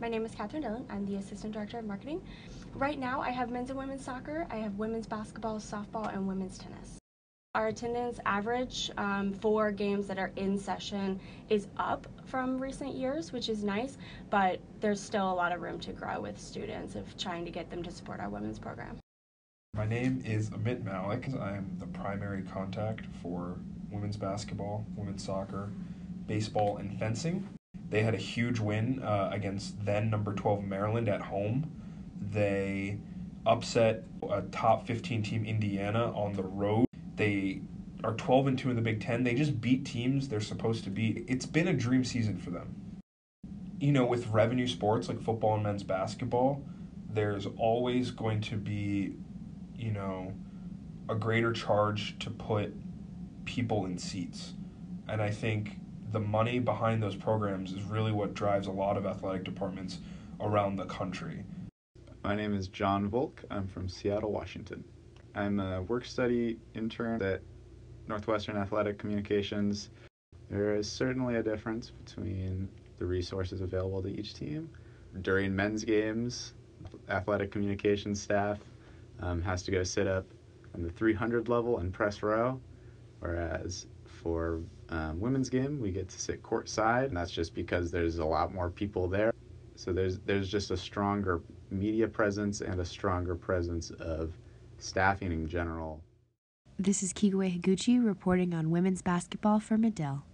My name is Catherine Dillon. I'm the Assistant Director of Marketing. Right now, I have men's and women's soccer, I have women's basketball, softball, and women's tennis. Our attendance average um, for games that are in session is up from recent years, which is nice, but there's still a lot of room to grow with students of trying to get them to support our women's program. My name is Amit Malik. I am the primary contact for women's basketball, women's soccer, baseball, and fencing. They had a huge win uh, against then number 12 Maryland at home. They upset a top 15 team Indiana on the road they are 12 and 2 in the Big 10. They just beat teams they're supposed to beat. It's been a dream season for them. You know, with revenue sports like football and men's basketball, there's always going to be, you know, a greater charge to put people in seats. And I think the money behind those programs is really what drives a lot of athletic departments around the country. My name is John Volk. I'm from Seattle, Washington. I'm a work study intern at Northwestern Athletic Communications. There is certainly a difference between the resources available to each team. During men's games, athletic communications staff um, has to go sit up on the 300 level and press row, whereas for um, women's game we get to sit court side, and that's just because there's a lot more people there. So there's there's just a stronger media presence and a stronger presence of staffing in general. This is Kigwe Higuchi reporting on women's basketball for Medill.